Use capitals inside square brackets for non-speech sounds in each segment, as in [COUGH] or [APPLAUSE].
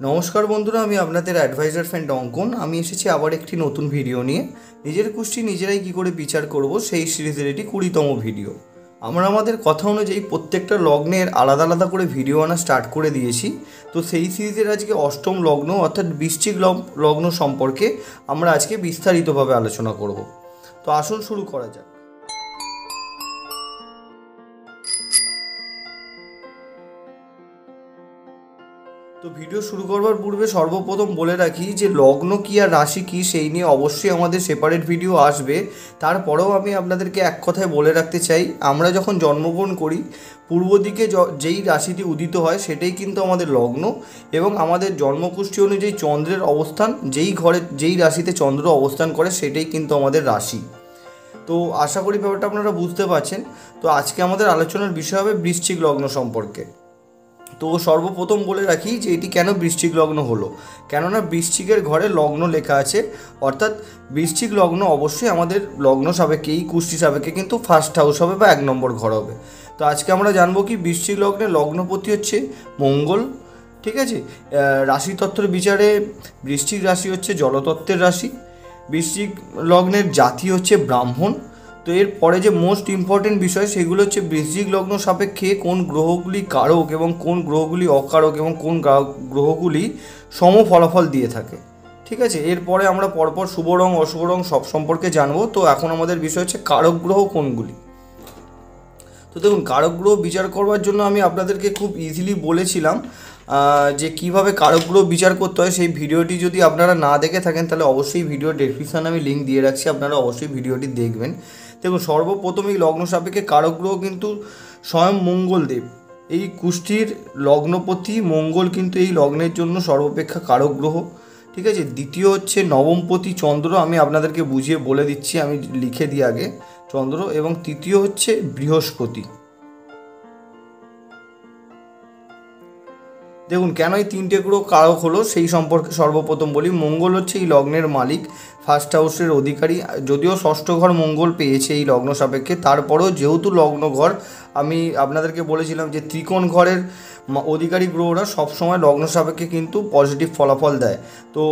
নমস্কার বন্ধুরা, আমি আপনাদের অ্যাডভাইজার ফ্রেন্ড অঙ্কন। আমি এসেছি আবার একটি নতুন ভিডিও নিয়ে। নিজের কুষ্টি নিজেরাই কী করে বিচার করব, সেই সিরিজের এটি কুড়িতম ভিডিও আমরা আমাদের কথা অনুযায়ী প্রত্যেকটা লগ্নের আলাদা আলাদা করে ভিডিও আনা স্টার্ট করে দিয়েছি। তো সেই সিরিজের আজকে অষ্টম লগ্ন, অর্থাৎ বৃশ্চিক লগ- লগ্ন সম্পর্কে আমরা আজকে বিস্তারিতভাবে আলোচনা করব। তো আসুন শুরু করা যাক। তো ভিডিও শুরু করবার পূর্বে সর্বপ্রথম বলে রাখি যে লগ্ন কী আর রাশি কি সেই নিয়ে অবশ্যই আমাদের সেপারেট ভিডিও আসবে। তারপরেও আমি আপনাদেরকে এক কথায় বলে রাখতে চাই, আমরা যখন জন্মগ্রহণ করি, পূর্ব দিকে যেই রাশিটি উদিত হয় সেটাই কিন্তু আমাদের লগ্ন এবং আমাদের জন্মকুষ্ঠী অনুযায়ী চন্দ্রের অবস্থান, যেই ঘরে, যেই রাশিতে চন্দ্র অবস্থান করে সেটাই কিন্তু আমাদের রাশি। তো আশা করি ব্যাপারটা আপনারা বুঝতে পারছেন। তো আজকে আমাদের আলোচনার বিষয় হবে বৃশ্চিক লগ্ন সম্পর্কে। তো সর্বপ্রথম বলে রাখি যে এটি কেন বৃশ্চিক লগ্ন হলো? কেননা বৃশ্চিকের ঘরে লগ্ন লেখা আছে। অর্থাৎ বৃশ্চিক লগ্ন অবশ্যই আমাদের লগ্ন সাপেক্ষে, এই কুষ্টি সাবেকে কিন্তু ফার্স্ট হাউস হবে বা এক নম্বর ঘর হবে। তো আজকে আমরা জানব কি বৃশ্চিক লগ্নে লগ্নপতি হচ্ছে মঙ্গল, ঠিক আছে? রাশিতত্ত্বের বিচারে বৃশ্চিক রাশি হচ্ছে জলতত্ত্বের রাশি। বৃশ্চিক লগ্নের জাতি হচ্ছে ব্রাহ্মণ। তো এর পরে যে মোস্ট ইম্পর্টেন্ট বিষয় সেগুলো হচ্ছে বৃশ্চিক লগ্ন সাপেক্ষে কোন গ্রহগুলি কারক এবং কোন গ্রহগুলি অকারক এবং কোন গ্রহগুলি সম ফলাফল দিয়ে থাকে। ঠিক আছে? এরপরে আমরা পরপর শুভ রং, অশুভ রং সব সম্পর্কে জানব। তো এখন আমাদের বিষয় হচ্ছে কারক গ্রহ কোনগুলি? তো দেখুন, কারক গ্রহ বিচার করবার জন্য আমি আপনাদেরকে খুব ইজিলি বলেছিলাম যে কীভাবে গ্রহ বিচার করতে হয়। সেই ভিডিওটি যদি আপনারা না দেখে থাকেন, তাহলে অবশ্যই ভিডিও ডেসক্রিপশানে আমি লিঙ্ক দিয়ে রাখছি। আপনারা অবশ্যই ভিডিওটি দেখবেন। দেখুন সর্বপ্রথম এই লগ্ন সাপেক্ষে কারক গ্রহ কিন্তু স্বয়ং মঙ্গলদেব। এই কুষ্ঠির লগ্নপতি মঙ্গল কিন্তু এই লগ্নের জন্য সর্বাপেক্ষা কারক গ্রহ ঠিক আছে? দ্বিতীয় হচ্ছে নবমপতি চন্দ্র, আমি আপনাদেরকে বুঝিয়ে বলে দিচ্ছি, আমি লিখে দিই আগে, চন্দ্র। এবং তৃতীয় হচ্ছে বৃহস্পতি। দেখুন, কেন এই তিনটে গ্রহ কারক হলো? সেই সম্পর্কে সর্বপ্রথম বলি, মঙ্গল হচ্ছে এই লগ্নের মালিক ফার্স্ট হাউসের অধিকারী, যদিও ষষ্ঠ ঘর মঙ্গল পেয়েছে এই লগ্ন সাপেক্ষে, তারপরেও যেহেতু লগ্ন ঘর আমি আপনাদেরকে বলেছিলাম যে ত্রিকোণ ঘরের অধিকারী গ্রহরা সবসময় লগ্ন সাপেক্ষে কিন্তু পজিটিভ ফলাফল দেয়। তো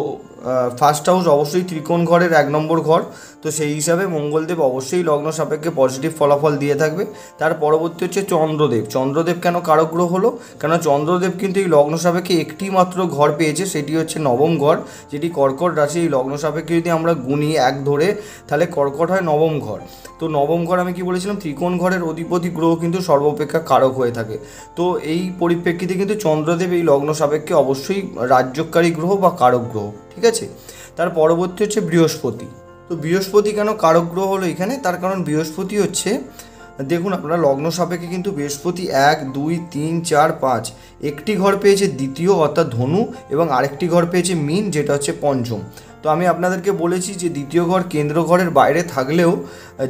ফার্স্ট হাউস অবশ্যই ত্রিকোণ ঘরের এক নম্বর ঘর। তো সেই হিসাবে মঙ্গলদেব অবশ্যই লগ্ন সাপেক্ষে পজিটিভ ফলাফল দিয়ে থাকবে। তার পরবর্তী হচ্ছে চন্দ্রদেব। চন্দ্রদেব কেন কারক গ্রহ হলো? কেন চন্দ্রদেব কিন্তু এই লগ্ন সাপেক্ষে একটি মাত্র ঘর পেয়েছে, সেটি হচ্ছে নবম ঘর, যেটি কর্কট রাশি এই লগ্ন সাপেক্ষে যদি আমরা গুনি এক ধরে, তাহলে কর্কট হয় নবম ঘর। তো নবম ঘর আমি কি বলেছিলাম? ত্রিকোণ ঘরের অধিপতি গ্রহ কিন্তু সর্বাপেক্ষা কারক হয়ে থাকে। তো এই পরিপ্রেক্ষিতে কিন্তু চন্দ্রদেব এই লগ্ন সাপেক্ষে অবশ্যই রাজ্যকারী গ্রহ বা কারক গ্রহ, ঠিক আছে? তার পরবর্তী হচ্ছে বৃহস্পতি। তো বৃহস্পতি কেন কারক গ্রহ হলো এখানে? তার কারণ বৃহস্পতি হচ্ছে, দেখুন আপনারা, লগ্ন সাপেক্ষে কিন্তু বৃহস্পতি এক, দুই, তিন, চার, পাঁচ। একটি ঘর পেয়েছে দ্বিতীয়, অর্থাৎ ধনু, এবং আরেকটি ঘর পেয়েছে মিন, যেটা হচ্ছে পঞ্চম। তো আমি আপনাদেরকে বলেছি যে দ্বিতীয় ঘর কেন্দ্র ঘরের বাইরে থাকলেও,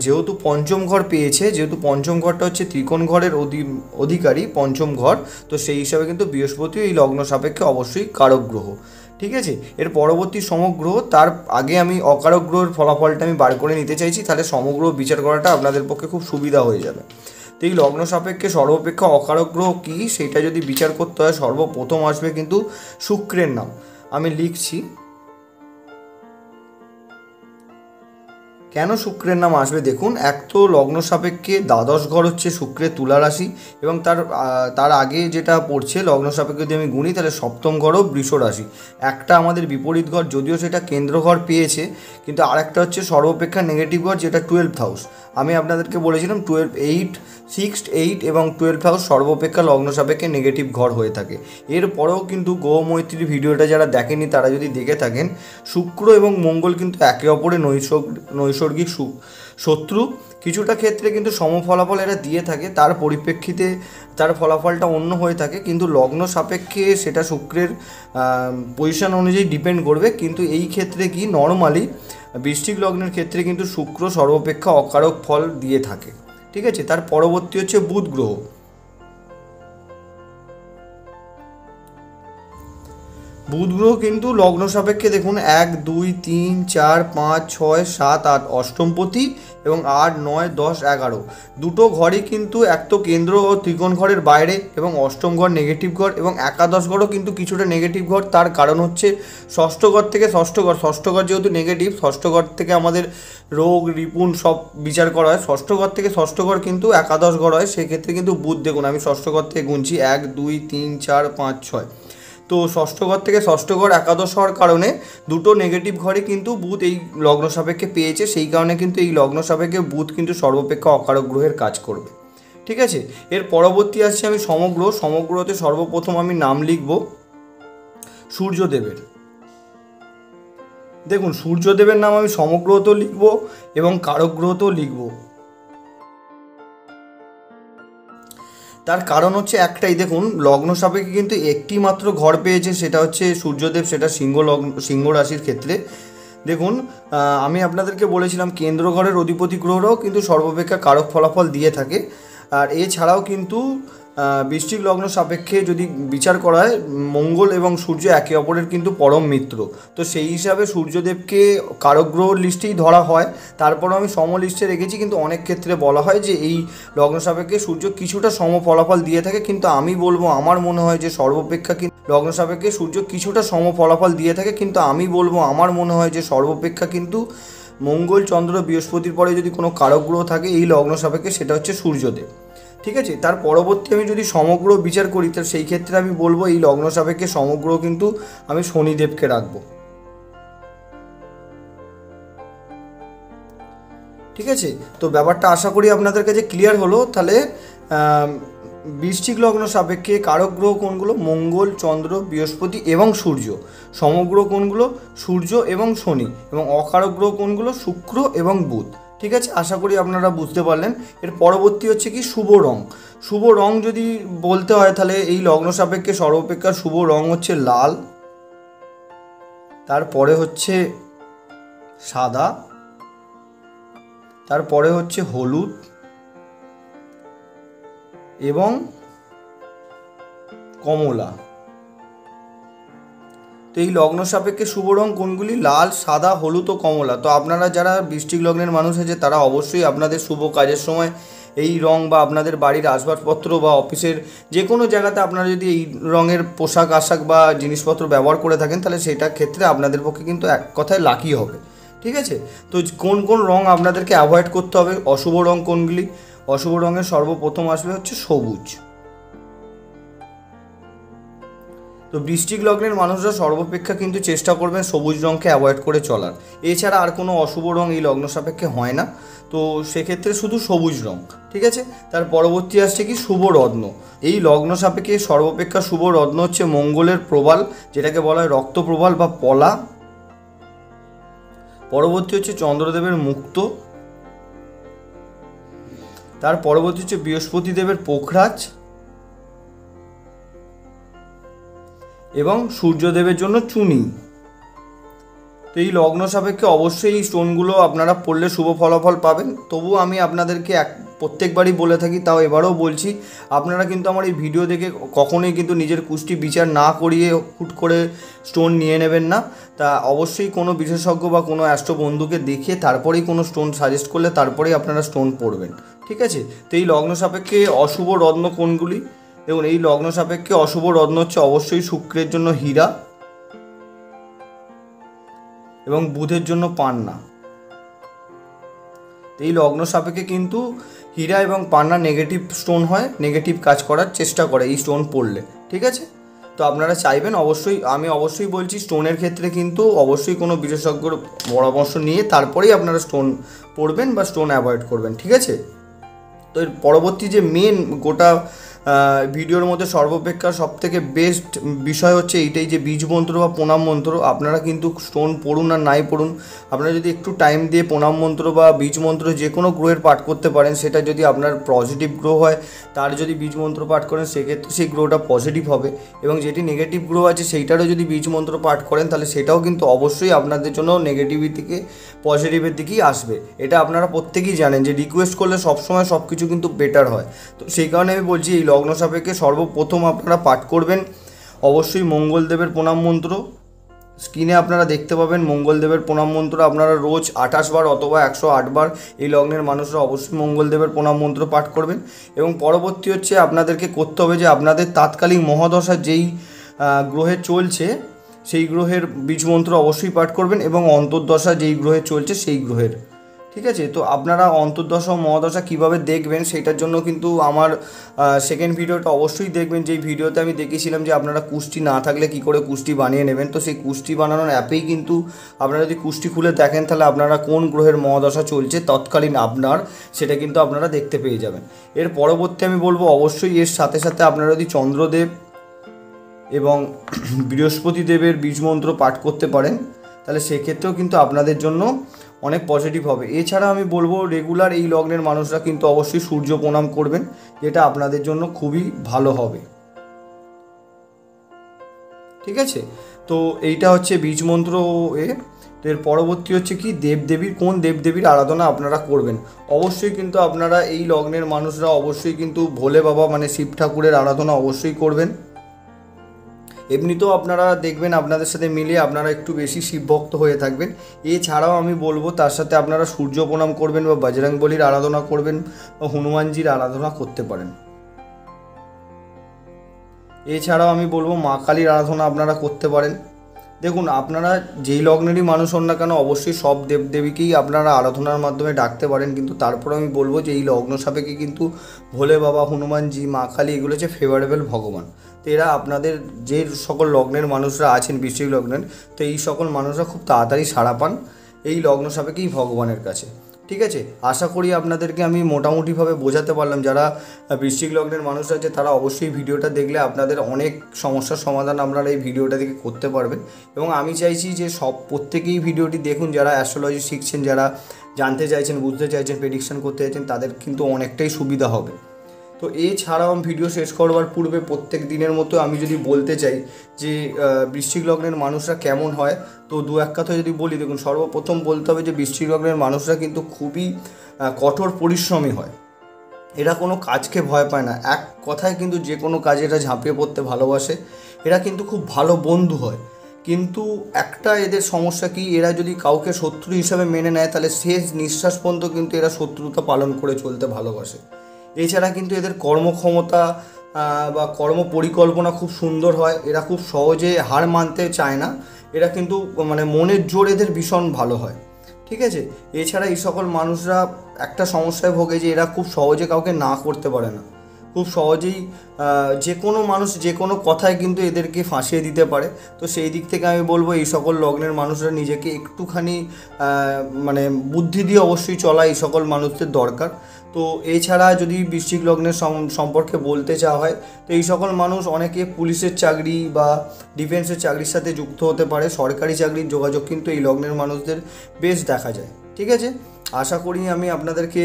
যেহেতু পঞ্চম ঘর পেয়েছে, যেহেতু পঞ্চম ঘরটা হচ্ছে ত্রিকোণ ঘরের অধি- অধিকারী পঞ্চম ঘর, তো সেই হিসাবে কিন্তু বৃহস্পতিও এই লগ্ন সাপেক্ষে অবশ্যই কারক গ্রহ, ঠিক আছে? এর পরবর্তী সমগ্র তার আগে আমি অকারক গ্রহের ফলাফলটা আমি বার করে নিতে চাইছি, তাহলে সমগ্র বিচার করাটা আপনাদের পক্ষে খুব সুবিধা হয়ে যাবে। তো এই লগ্ন সাপেক্ষে সর্বাপেক্ষা অকারক গ্রহ কী? সেটা যদি বিচার করতে হয়, সর্বপ্রথম আসবে কিন্তু শুক্রের নাম। আমি লিখছি কেন শুক্রের নাম আসবে? দেখুন, এক তো লগ্ন সাপেক্ষে দ্বাদশ ঘর হচ্ছে শুক্রের তুলা রাশি এবং তার তার আগে যেটা পড়ছে, লগ্ন সাপেক্ষে যদি আমি গুনি, তাহলে সপ্তম ঘরও বৃষ রাশি। একটা আমাদের বিপরীত ঘর, যদিও সেটা কেন্দ্র ঘর পেয়েছে, কিন্তু আরেকটা হচ্ছে সর্বাপেক্ষা নেগেটিভ ঘর, যেটা টুয়েলভ হাউস আমি আপনাদেরকে বলেছিলাম টুয়েলভ এইট সিক্সড এইট এবং টুয়েলভ হাউস সর্বাপেক্ষা লগ্ন সাপেক্ষে নেগেটিভ ঘর হয়ে থাকে। এরপরেও কিন্তু গৌ মৈত্রীর ভিডিওটা যারা দেখেনি তারা যদি দেখে থাকেন, শুক্র এবং মঙ্গল কিন্তু একে অপরের নৈসর্গ নৈসর্গিক শত্রু কিছুটা ক্ষেত্রে কিন্তু সম ফলাফল এরা দিয়ে থাকে, তার পরিপ্রেক্ষিতে তার ফলাফলটা অন্য হয়ে থাকে, কিন্তু লগ্ন সাপেক্ষে সেটা শুক্রের পজিশন অনুযায়ী ডিপেন্ড করবে, কিন্তু এই ক্ষেত্রে কি? নর্মালি বৃষ্টিক লগ্নের ক্ষেত্রে কিন্তু শুক্র সর্বাপেক্ষা অকারক ফল দিয়ে থাকে। ঠিক আছে? তার পরবর্তী হচ্ছে বুধ গ্রহ। বুধ গ্রহ কিন্তু লগ্ন সাপেক্ষে দেখুন এক, দুই, তিন, চার, পাঁচ, ছয়, সাত, আট অষ্টমপতি এবং আট, নয়, দশ, এগারো। দুটো ঘরই কিন্তু এক তো কেন্দ্র ও ত্রিকোণ ঘরের বাইরে এবং অষ্টম ঘর নেগেটিভ ঘর এবং একাদশ ঘরও কিন্তু কিছুটা নেগেটিভ ঘর। তার কারণ হচ্ছে ষষ্ঠ ঘর থেকে ষষ্ঠ ঘর ষষ্ঠ ঘর যেহেতু নেগেটিভ ষষ্ঠ ঘর থেকে আমাদের রোগ, রিপুন সব বিচার করা হয়। ষষ্ঠ ঘর থেকে ষষ্ঠ ঘর কিন্তু একাদশ ঘর হয়। সেক্ষেত্রে কিন্তু বুধ দেখুন, আমি ষষ্ঠ ঘর থেকে গুনছি, এক, দুই, তিন, চার, পাঁচ, ছয়। তো ষষ্ঠ ঘর থেকে ষষ্ঠ ঘর একাদশ হওয়ার কারণে দুটো নেগেটিভ ঘরে কিন্তু বুধ এই লগ্ন সাপেক্ষে পেয়েছে। সেই কারণে কিন্তু এই লগ্ন সাপেক্ষে বুধ কিন্তু সর্বাপেক্ষা অকারক গ্রহের কাজ করবে। ঠিক আছে? এর পরবর্তী আসছে আমি সমগ্র। সমগ্রতে সর্বপ্রথম আমি নাম লিখব সূর্যদেবের। দেখুন, সূর্যদেবের নাম আমি সমগ্রতেও লিখব এবং কারক গ্রহতেও লিখব। তার কারণ হচ্ছে একটাই, দেখুন, লগ্ন সাপেক্ষে কিন্তু একটি মাত্র ঘর পেয়েছে, সেটা হচ্ছে সূর্যদেব, সেটা সিংহ লগ্ন, সিংহ রাশির ক্ষেত্রে। দেখুন আমি আপনাদেরকে বলেছিলাম কেন্দ্র ঘরের অধিপতি গ্রহরাও কিন্তু সর্বাপেক্ষা কারক ফলাফল দিয়ে থাকে। আর এছাড়াও কিন্তু বৃশ্চিক লগ্ন সাপেক্ষে যদি বিচার করা হয় মঙ্গল এবং সূর্য একে অপরের কিন্তু পরম মিত্র। তো সেই হিসাবে সূর্যদেবকে কারক গ্রহর লিস্টেই ধরা হয়। তারপরও আমি সম লিস্টে রেখেছি, কিন্তু অনেক ক্ষেত্রে বলা হয় যে এই লগ্ন সাপেক্ষে সূর্য কিছুটা সম ফলাফল দিয়ে থাকে, কিন্তু আমি বলব, আমার মনে হয় যে সর্বাপেক্ষা কিন্তু লগ্ন সাপেক্ষে সূর্য কিছুটা সম ফলাফল দিয়ে থাকে, কিন্তু আমি বলব, আমার মনে হয় যে সর্বাপেক্ষা কিন্তু মঙ্গল, চন্দ্র, বৃহস্পতির পরে যদি কোনো কারক গ্রহ থাকে এই লগ্ন সাপেক্ষে, সেটা হচ্ছে সূর্যদেব। ঠিক আছে? তার পরবর্তী আমি যদি সমগ্র বিচার করি তার সেই ক্ষেত্রে আমি বলব এই লগ্ন সাপেক্ষে সমগ্র কিন্তু আমি শনিদেবকে রাখব। ঠিক আছে? তো ব্যাপারটা আশা করি আপনাদের কাছে ক্লিয়ার হলো। তাহলে বৃশ্চিক লগ্ন সাপেক্ষে কারক গ্রহ কোনগুলো? মঙ্গল, চন্দ্র, বৃহস্পতি এবং সূর্য। সমগ্র কোনগুলো? সূর্য এবং শনি। এবং অকারক গ্রহ কোনগুলো? শুক্র এবং বুধ। ঠিক আছে? আশা করি আপনারা বুঝতে পারলেন। এর পরবর্তী হচ্ছে কি? শুভ রং। শুভ রং যদি বলতে হয় তাহলে এই লগ্ন সাপেক্ষে সর্বাপেক্ষা শুভ রং হচ্ছে লাল। তারপরে হচ্ছে সাদা। তারপরে হচ্ছে হলুদ। এবং কমলা। তো এই লগ্ন সাপেক্ষে শুভ রং কোনগুলি? লাল, সাদা, হলুদ ও কমলা। তো আপনারা যারা বৃষ্টিক লগ্নের মানুষ আছে, তারা অবশ্যই আপনাদের শুভ কাজের সময় এই রং বা আপনাদের বাড়ির আসবাবপত্র বা অফিসের যে কোনো জায়গাতে আপনারা যদি এই রঙের পোশাক, আশাক বা জিনিসপত্র ব্যবহার করে থাকেন, তাহলে সেটা ক্ষেত্রে আপনাদের পক্ষে কিন্তু এক কথায় লাকি হবে। ঠিক আছে? তো কোন কোন রং আপনাদেরকে অ্যাভয়েড করতে হবে? অশুভ রং কোনগুলি? অশুভ রঙের সর্বপ্রথম আসবে হচ্ছে সবুজ। তো বৃষ্টিক লগ্নের মানুষরা সর্বাপেক্ষা কিন্তু চেষ্টা করবেন সবুজ রঙকে অ্যাভয়েড করে চলার। এছাড়া আর কোনো অশুভ রং এই লগ্ন সাপেক্ষে হয় না। তো সেক্ষেত্রে শুধু সবুজ রং, ঠিক আছে? তার পরবর্তী আসছে কি শুভ রত্ন। এই লগ্ন সাপেক্ষে সর্বাপেক্ষা শুভ রত্ন হচ্ছে মঙ্গলের প্রবাল, যেটাকে বলা হয় রক্ত প্রবাল বা পলা। পরবর্তী হচ্ছে চন্দ্রদেবের মুক্ত। তার পরবর্তী হচ্ছে বৃহস্পতি দেবের পোখরাজ। এবং সূর্যদেবের জন্য চুনি। তো এই লগ্ন সাপেক্ষে অবশ্যই এই স্টোনগুলো আপনারা পড়লে শুভ ফলাফল পাবেন। তবুও আমি আপনাদেরকে এক, প্রত্যেকবারই বলে থাকি, তাও এবারেও বলছি, আপনারা কিন্তু আমার এই ভিডিও দেখে কখনোই কিন্তু নিজের কুষ্টি বিচার না করিয়ে হুট করে স্টোন নিয়ে নেবেন না। তা অবশ্যই কোনো বিশেষজ্ঞ বা কোনো অ্যাস্ট্রো বন্ধুকে দেখে তারপরেই কোনো স্টোন সাজেস্ট করলে তারপরেই আপনারা স্টোন পড়বেন। ঠিক আছে? তো এই লগ্ন সাপেক্ষে অশুভ রত্ন কোনগুলি? দেখুন, এই লগ্ন সাপেক্ষে অশুভ রত্ন হচ্ছে অবশ্যই শুক্রের জন্য হীরা এবং বুধের জন্য পান্না। এই লগ্ন সাপেক্ষে কিন্তু হীরা এবং পান্না নেগেটিভ স্টোন হয় নেগেটিভ কাজ করার চেষ্টা করে এই স্টোন পড়লে, ঠিক আছে? তো আপনারা চাইবেন অবশ্যই, আমি অবশ্যই বলছি স্টোনের ক্ষেত্রে কিন্তু অবশ্যই কোনো বিশেষজ্ঞর পরামর্শ নিয়ে তারপরেই আপনারা স্টোন পড়বেন বা স্টোন অ্যাভয়েড করবেন, ঠিক আছে? তো এর পরবর্তী যে মেন গোটা ভিডিওর মধ্যে সর্বাপেক্ষা সব থেকে বেস্ট বিষয় হচ্ছে এইটাই যে বীজ মন্ত্র বা প্রণাম মন্ত্র। আপনারা কিন্তু স্টোন পড়ুন আর নাই পড়ুন, আপনারা যদি একটু টাইম দিয়ে প্রণাম মন্ত্র বা বীজ মন্ত্র যে কোনো গ্রহের পাঠ করতে পারেন, সেটা যদি আপনার পজিটিভ গ্রহ হয়, তার যদি বীজ মন্ত্র পাঠ করেন, সেক্ষেত্রে সেই গ্রহটা পজিটিভ হবে। এবং যেটি নেগেটিভ গ্রহ আছে, সেইটারও যদি বীজ মন্ত্র পাঠ করেন, তাহলে সেটাও কিন্তু অবশ্যই আপনাদের জন্য নেগেটিভের দিকে পজিটিভের দিকেই আসবে। এটা আপনারা প্রত্যেকেই জানেন যে রিকোয়েস্ট করলে সবসময় সব কিছু কিন্তু বেটার হয়। তো সেই কারণে আমি বলছি, এই লগ্ন সাপেক্ষে সর্বপ্রথম আপনারা পাঠ করবেন। অবশ্যই মঙ্গলদেবের প্রণাম মন্ত্র। স্ক্রিনে আপনারা দেখতে পাবেন মঙ্গলদেবের প্রণাম মন্ত্র। আপনারা রোজ আঠাশ বার অথবা একশো বার এই লগ্নের মানুষরা অবশ্যই মঙ্গলদেবের প্রণাম মন্ত্র পাঠ করবেন। এবং পরবর্তী হচ্ছে আপনাদেরকে করতে হবে যে আপনাদের তাৎকালিক মহাদশা যেই গ্রহে চলছে, সেই গ্রহের বীজ মন্ত্র অবশ্যই পাঠ করবেন এবং অন্তর্দশা যেই গ্রহে চলছে সেই গ্রহের। ঠিক আছে? তো আপনারা অন্তর্দশা ও মহাদশা কীভাবে দেখবেন সেটার জন্য কিন্তু আমার সেকেন্ড ভিডিওটা অবশ্যই দেখবেন। যেই ভিডিওতে আমি দেখিয়েছিলাম যে আপনারা কুষ্টি না থাকলে কি করে কুষ্টি বানিয়ে নেবেন, তো সেই কুষ্টি বানানোর অ্যাপেই কিন্তু আপনারা যদি কুষ্টি খুলে দেখেন, তাহলে আপনারা কোন গ্রহের মহাদশা চলছে তৎকালীন আপনার, সেটা কিন্তু আপনারা দেখতে পেয়ে যাবেন। এর পরবর্তী আমি বলব, অবশ্যই এর সাথে সাথে আপনারা যদি চন্দ্রদেব এবং [CLEARS THROAT] বৃহস্পতি দেবের বীজ মন্ত্র পাঠ করতে পারেন, তাহলে সেক্ষেত্রেও কিন্তু আপনাদের জন্য অনেক পজিটিভ হবে। এছাড়া আমি বলব রেগুলার এই লগ্নের মানুষরা কিন্তু অবশ্যই সূর্য প্রণাম করবেন, যেটা আপনাদের জন্য খুবই ভালো হবে। ঠিক আছে? তো এইটা হচ্ছে বীজ মন্ত্র এ এর পরবর্তী হচ্ছে কি, দেবদেবীর, কোন দেবদেবীর আরাধনা আপনারা করবেন? অবশ্যই কিন্তু আপনারা এই লগ্নের মানুষরা অবশ্যই কিন্তু ভোলে বাবা মানে শিব ঠাকুরের আরাধনা অবশ্যই করবেন। এমনিতেও আপনারা দেখবেন, আপনাদের সাথে মিলিয়ে আপনারা একটু বেশি শিবভক্ত হয়ে থাকবেন। এছাড়াও আমি বলব, তার সাথে আপনারা সূর্য প্রণাম করবেন বা বজরং বলির আরাধনা করবেন বা হনুমানজির আরাধনা করতে পারেন। এছাড়াও আমি বলব, মা কালীর আরাধনা আপনারা করতে পারেন। দেখুন, আপনারা যেই লগ্নেরই মানুষ হন না কেন, অবশ্যই সব দেবদেবীকেই আপনারা আরাধনার মাধ্যমে ডাকতে পারেন। কিন্তু তারপরে আমি বলব যে, এই লগ্ন সাপেক্ষে কিন্তু ভোলে বাবা, হনুমানজি, মা কালী, এগুলো হচ্ছে ফেভারেবল ভগবান। তো এরা আপনাদের যে সকল লগ্নের মানুষরা আছেন, বৃশ্চিক লগ্নের, তো এই সকল মানুষরা খুব তাড়াতাড়ি সাড়া পান এই লগ্ন সাপেক্ষেই ভগবানের কাছে। ঠিক আছে? আশা করি আপনাদেরকে আমি মোটামুটিভাবে বোঝাতে পারলাম। যারা বৃশ্চিক লগ্নের মানুষ আছে, তারা অবশ্যই ভিডিওটা দেখলে আপনাদের অনেক সমস্যার সমাধান আপনারা এই ভিডিওটা থেকে করতে পারবেন। এবং আমি চাইছি যে সব, প্রত্যেকেই ভিডিওটি দেখুন। যারা অ্যাস্ট্রোলজি শিখছেন, যারা জানতে চাইছেন, বুঝতে চাইছেন প্রেডিকশন করতে চাইছেন, তাদের কিন্তু অনেকটাই সুবিধা হবে। তো এছাড়াও ভিডিও শেষ করবার পূর্বে প্রত্যেক দিনের মতো আমি যদি বলতে চাই যে বৃশ্চিক লগ্নের মানুষরা কেমন হয়, তো দু এক কথা যদি বলি, দেখুন সর্বপ্রথম বলতে হবে যে, বৃশ্চিক লগ্নের মানুষরা কিন্তু খুবই কঠোর পরিশ্রমী হয়। এরা কোনো কাজকে ভয় পায় না। এক কথায় কিন্তু যে কোনো কাজে এরা ঝাঁপিয়ে পড়তে ভালোবাসে। এরা কিন্তু খুব ভালো বন্ধু হয়। কিন্তু একটা এদের সমস্যা কি, এরা যদি কাউকে শত্রু হিসাবে মেনে নেয়, তাহলে শেষ নিঃশ্বাস পর্যন্ত কিন্তু এরা শত্রুতা পালন করে চলতে ভালোবাসে। এছাড়া কিন্তু এদের কর্মক্ষমতা বা কর্ম পরিকল্পনা খুব সুন্দর হয়। এরা খুব সহজে হার মানতে চায় না। এরা কিন্তু মানে মনের জোর এদের ভীষণ ভালো হয়। ঠিক আছে? এছাড়া এই সকল মানুষরা একটা সমস্যায় ভোগে যে এরা খুব সহজে কাউকে না করতে পারে না। খুব সহজেই যে কোনো মানুষ যে কোনো কথায় কিন্তু এদেরকে ফাঁসিয়ে দিতে পারে। তো সেই দিক থেকে আমি বলব, এই সকল লগ্নের মানুষরা নিজেকে একটুখানি মানে বুদ্ধি দিয়ে অবশ্যই চলা এই সকল মানুষদের দরকার। তো এছাড়া যদি বৃশ্চিক লগ্নের সম্পর্কে বলতে চাওয়া হয়, তো এই সকল মানুষ অনেকে পুলিশের চাকরি বা ডিফেন্সের চাকরির সাথে যুক্ত হতে পারে। সরকারি চাকরির যোগাযোগ কিন্তু এই লগ্নের মানুষদের বেশ দেখা যায়। ঠিক আছে? আশা করি আমি আপনাদেরকে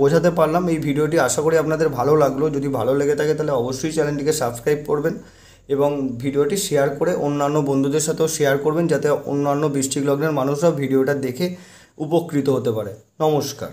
বোঝাতে পারলাম। এই ভিডিওটি আশা করি আপনাদের ভালো লাগল। যদি ভালো লেগে থাকে তাহলে অবশ্যই চ্যানেলটিকে সাবস্ক্রাইব করবেন এবং ভিডিওটি শেয়ার করে অন্যান্য বন্ধুদের সাথেও শেয়ার করবেন, যাতে অন্যান্য বৃষ্টিক লগ্নের মানুষরা ভিডিওটা দেখে উপকৃত হতে পারে। নমস্কার।